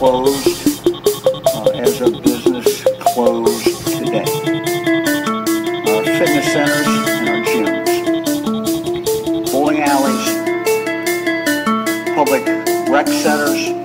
closed uh, as a business closed today. Our fitness centers and our gyms, bowling alleys, public rec centers,